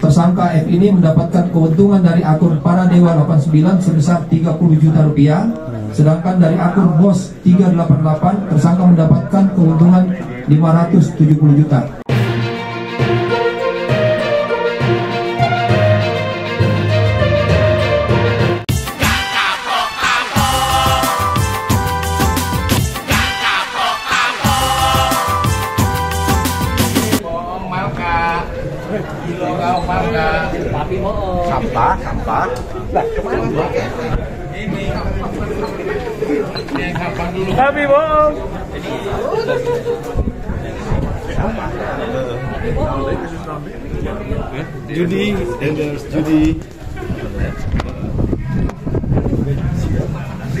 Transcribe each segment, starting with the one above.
tersangka F ini mendapatkan keuntungan dari akun para dewa 89 sebesar 30 juta rupiah sedangkan dari akun bos 388 tersangka mendapatkan keuntungan 570 juta Tapi bohong sampah sampah. Ini. Yang kapan dulu. Tapi bohong. judi. Endorse judi.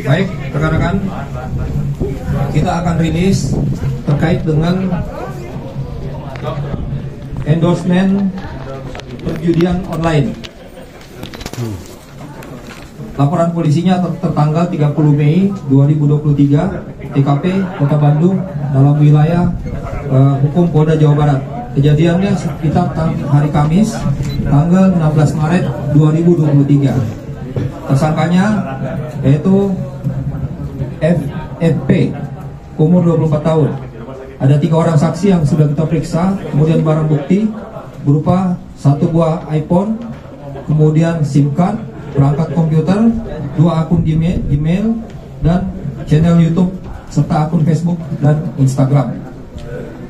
Baik, rekan-rekan, kita akan rilis terkait dengan endorsement perjudian online. Laporan polisinya ter- tertanggal 30 Mei 2023 TKP Kota Bandung dalam wilayah eh, hukum Polda Jawa Barat. Kejadiannya sekitar hari Kamis tanggal 16 Maret 2023. Tersangkanya yaitu FFP umur 24 tahun. Ada tiga orang saksi yang sudah kita periksa, kemudian barang bukti berupa satu buah iPhone, kemudian SIM card, perangkat komputer, dua akun Gmail, Gmail dan channel YouTube serta akun Facebook dan Instagram.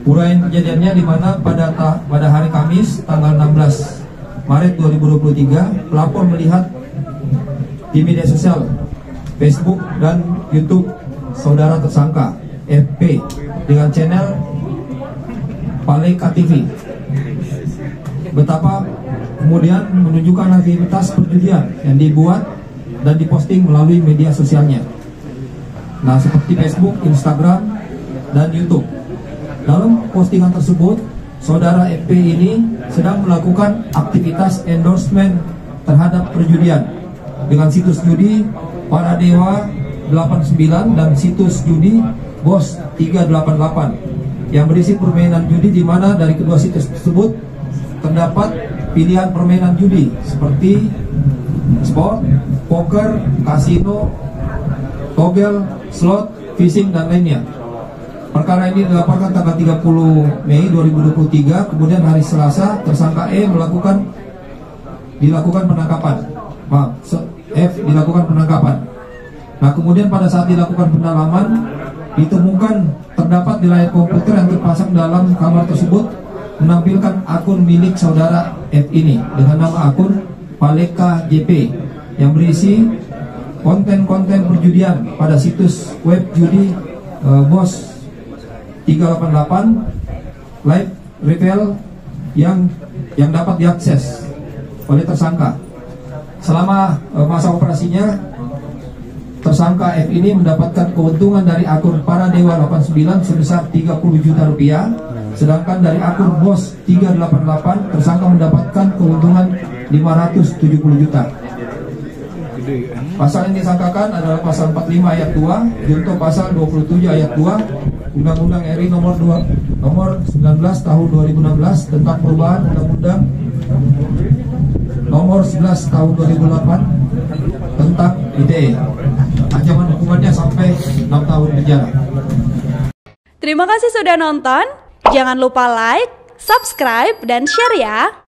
Uraian kejadiannya di mana pada ta- pada hari Kamis tanggal 16 Maret 2023 pelapor melihat di media sosial Facebook dan YouTube saudara tersangka FP dengan channel Paleka TV. Betapa kemudian menunjukkan aktivitas perjudian yang dibuat dan diposting melalui media sosialnya. Nah, seperti Facebook, Instagram, dan YouTube. Dalam postingan tersebut, saudara FP ini sedang melakukan aktivitas endorsement terhadap perjudian dengan situs judi Para Dewa 89 dan situs judi Bos 388 yang berisi permainan judi di mana dari kedua situs tersebut terdapat pilihan permainan judi seperti sport, poker, kasino, togel, slot, fishing dan lainnya. Perkara ini dilaporkan tanggal 30 Mei 2023, kemudian hari Selasa tersangka E melakukan dilakukan penangkapan. Maaf, F dilakukan penangkapan. Nah, kemudian pada saat dilakukan pendalaman ditemukan terdapat di layar komputer yang terpasang dalam kamar tersebut menampilkan akun milik saudara F ini dengan nama akun Paleka JP yang berisi konten-konten perjudian pada situs web judi eh, Bos 388 live retail yang yang dapat diakses oleh tersangka. Selama eh, masa operasinya, tersangka F ini mendapatkan keuntungan dari akun para dewa 89 sebesar 30 juta rupiah, sedangkan dari akun bos 388 tersangka mendapatkan keuntungan 570 juta. Pasal yang disangkakan adalah pasal 45 ayat 2 junto pasal 27 ayat 2 Undang-Undang RI nomor 2 nomor 19 tahun 2016 tentang perubahan undang-undang nomor 11 tahun 2008 tentang ITE. Hukumannya sampai 6 tahun penjara. Terima kasih sudah nonton. Jangan lupa like, subscribe, dan share ya.